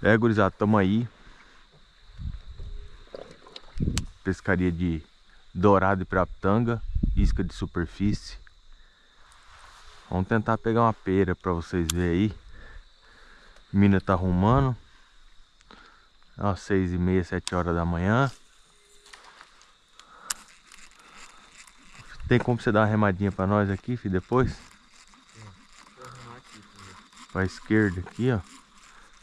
É, gurizada, tamo aí. Pescaria de dourado e piraputanga, isca de superfície. Vamos tentar pegar uma pera pra vocês verem aí. Mina tá arrumando. Às seis e meia, sete horas da manhã. Tem como você dar uma remadinha pra nós aqui, filho, depois? Pra esquerda aqui, ó.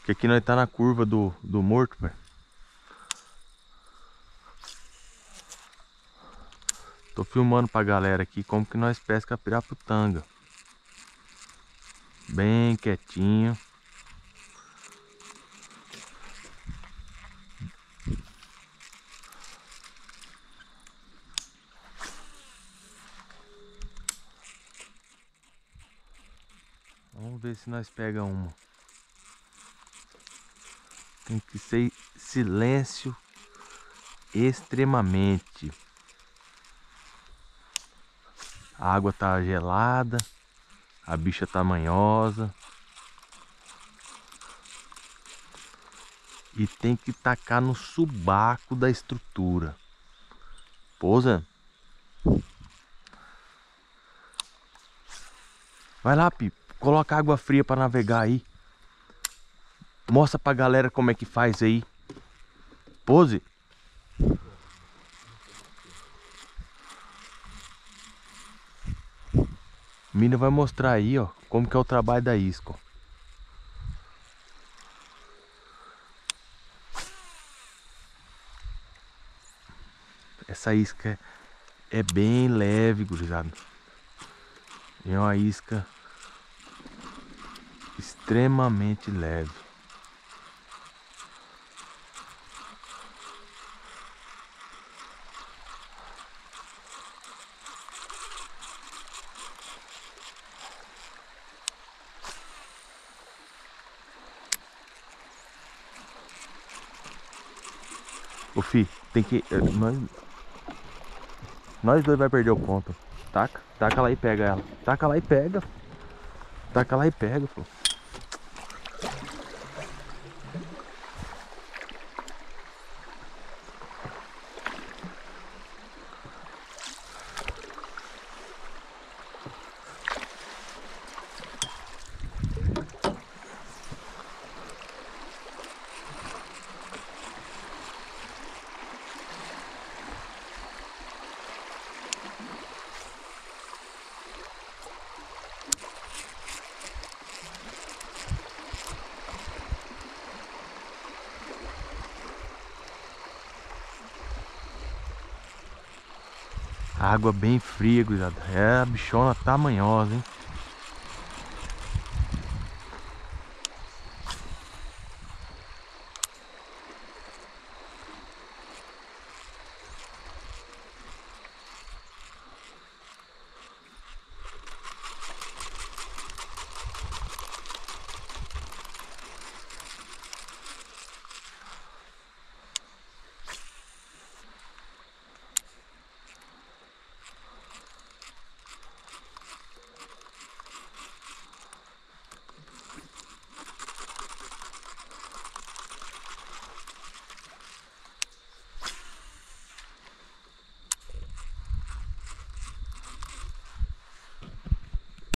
Porque aqui nós tá na curva do, do morto, pai. Tô filmando pra galera aqui como que nós pesca piraputanga. Bem quietinho. Vamos ver se nós pega uma. Tem que ser silêncio extremamente. A água tá gelada, a bicha tá manhosa. E tem que tacar no subaco da estrutura. Pousa. Vai lá, Pipo. Coloca água fria para navegar aí. Mostra pra galera como é que faz aí. Pose. Mina vai mostrar aí, ó, como que é o trabalho da isca. Essa isca é bem leve, gurizada. É uma isca extremamente leve. Ô fi, tem que. Eh, nós, nós dois vai perder o ponto. Taca, taca lá e pega ela. Taca lá e pega. Taca lá e pega, pô. Água bem fria, gurizada. É, a bichona tamanhosa, hein?